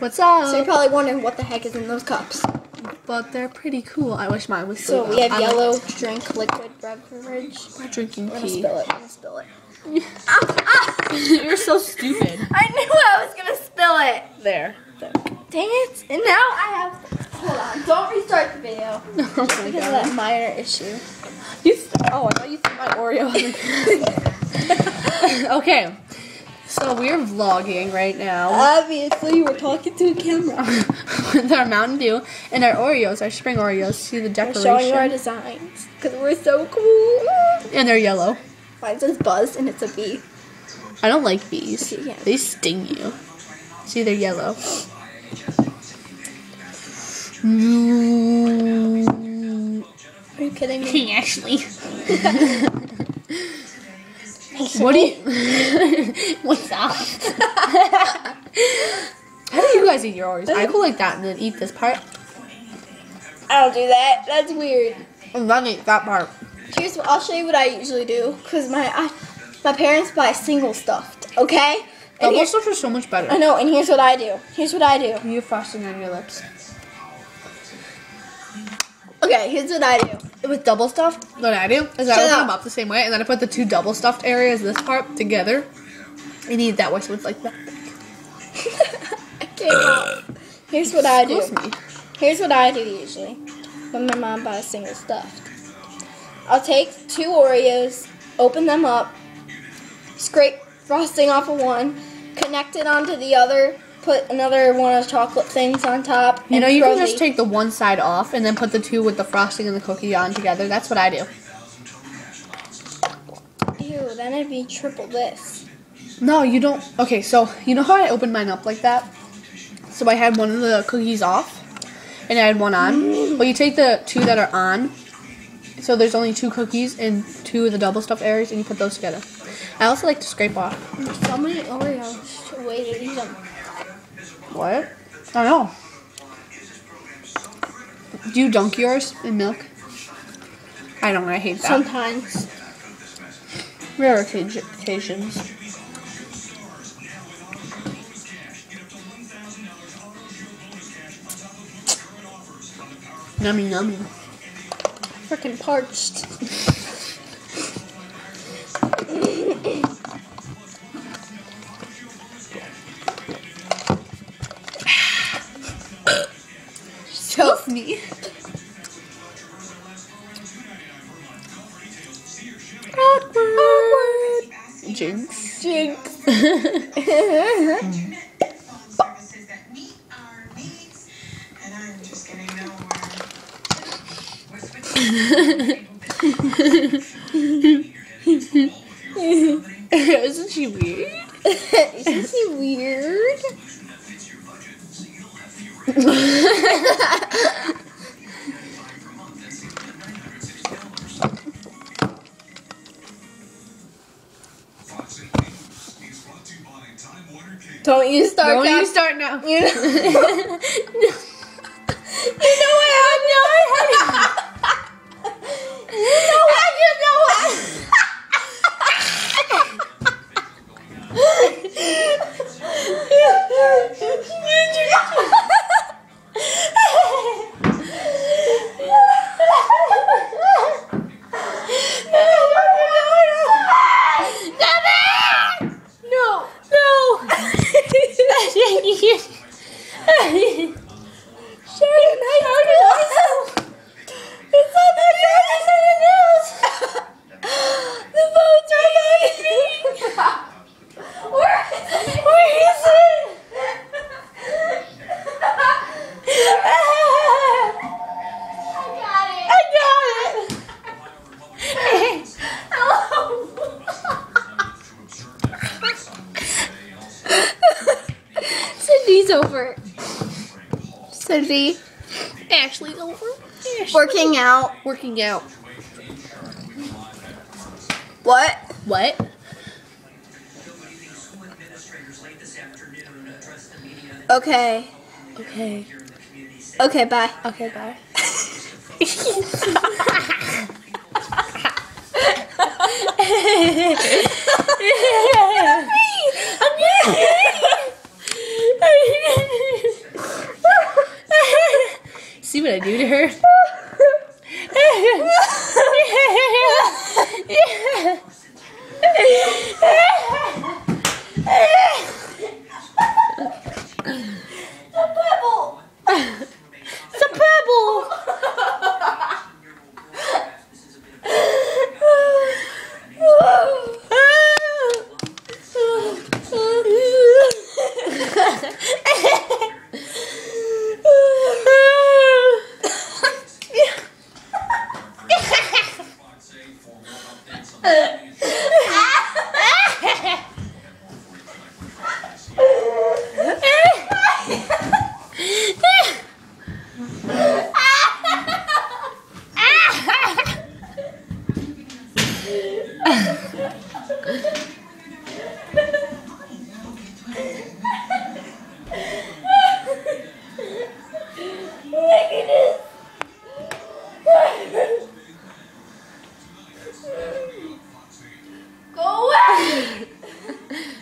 What's up? So you're probably wondering what the heck is in those cups. but they're pretty cool. I wish mine was So we have. I'm yellow drink liquid beverage. not drinking I'm gonna tea. spill it. I'm gonna spill it. You're so stupid. I knew I was gonna spill it. There. there. Dang it! And now I have. Hold on. Don't restart the video Oh my because of god. that minor issue. You oh, I thought you threw my Oreo. on the- okay. So we're vlogging right now Obviously, we're talking to a camera. with our Mountain Dew and our Oreos, our spring Oreos. See the decoration. We're showing our designs because we're so cool. And they're yellow. Mine says Buzz and it's a bee. I don't like bees. Yeah. They sting you. See, they're yellow. Mm. Are you kidding me? What do you? What's up? How do you guys eat your Oreos? I go like that and then eat this part, I don't do that. That's weird. and then eat that part. Here's what I'll show you what I usually do because my I, my parents buy single stuffed. Okay. And Double here- stuff are so much better. I know, and here's what I do. Here's what I do. You have frosting on your lips. Okay, here's what I do. It was double stuffed, what I do is I Shut open up. them up the same way, and then I put the two double stuffed areas, this part, together, and eat it that way. So it's like that. I can't. Here's what I do. Me. Here's what I do usually when my mom buys single stuffed. I'll take two Oreos, open them up, scrape frosting off of one, connect it onto the other, put another one of the chocolate things on top. You know, you can just the- take the one side off and then put the two with the frosting and the cookie on together. That's what I do. Ew, then it'd be triple this. No, you don't. Okay, so you know how I opened mine up like that? So I had one of the cookies off and I had one on. Mm. Well, you take the two that are on. So there's only two cookies and two of the double stuffed areas, and you put those together. I also like to scrape off. There's so many Oreos. Wait to eat them. What? I don't know. Do you dunk yours in milk? I don't. I hate that. Sometimes. Rare occasions. Nummy nummy. Freaking parched. nowhere. We're. Isn't she weird? Isn't she weird? Don't you start Don't that. you start now. You know, you know what I know. you know what you know No, no. Sheridan, I heard it. It's on the news. The phones are not Where is it? Where is it? I got it. I got it. Sydney's over. Sydney. Ashley's over. Working out. Working out. What? What? Okay. Okay. Okay, bye. Okay, bye. See what I do to her? It's a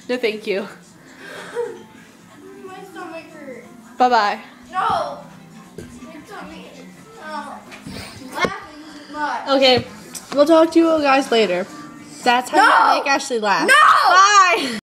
No, thank you. My stomach hurts. Bye bye. No! My tummy No. Oh. Laughing too much. Okay, we'll talk to you guys later. That's how No! you make Ashley laugh. No! Bye.